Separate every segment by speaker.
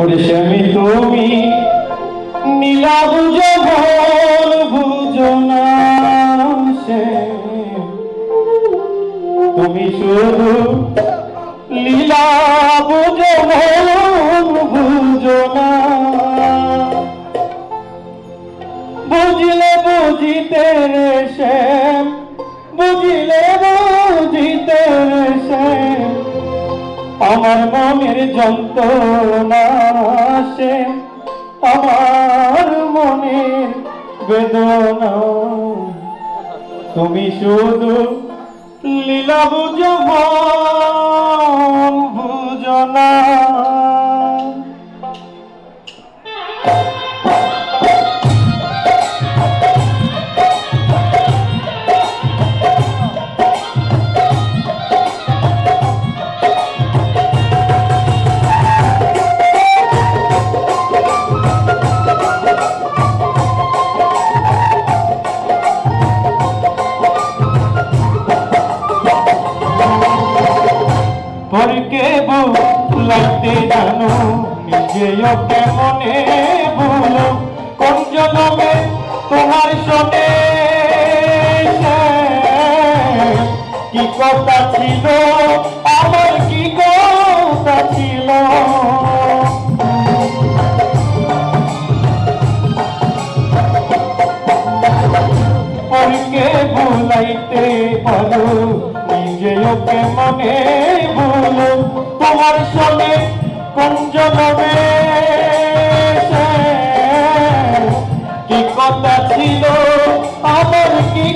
Speaker 1: ওরে স্বামী তুমি নীলা বুঝো ভোল বুঝো না তুমি শুধু লীলা বুঝো ভোল বুঝো না বুঝলে বুঝিতে রে শ্যাম, বুঝিলে বুঝিতে শ্যাম। আমার মনের যন্ত্রণা সে আমার মনের বেদনা তুমি শুধু লীলা বুঝ মন পরকে লাগতে জানো, নিজেও কেমনে বলো? কোন জনমে তোমার সনে কি কথা ছিল? আমার কি কথা ছিল? পরকে ভুলাইতে পারো নিজেও কেমনে বলো তোমার সঙ্গে কুঞ্জ নবে কি কথা ছিল? আমার কি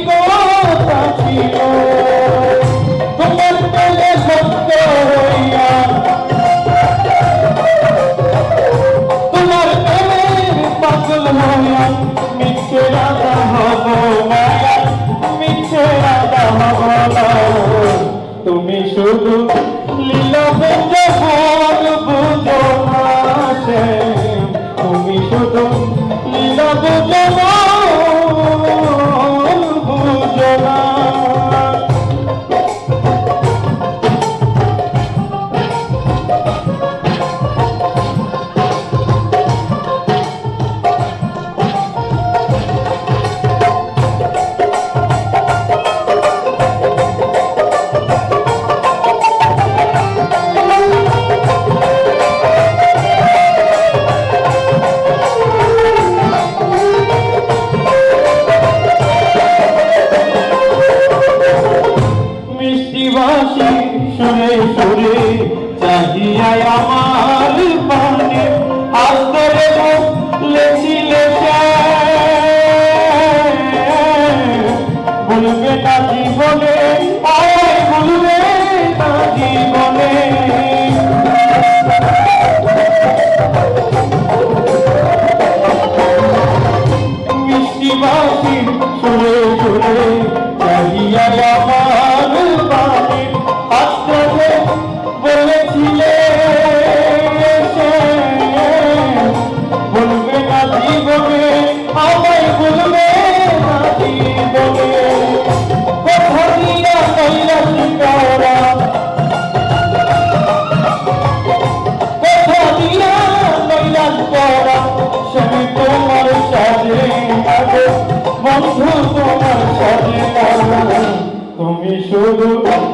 Speaker 1: না তুমি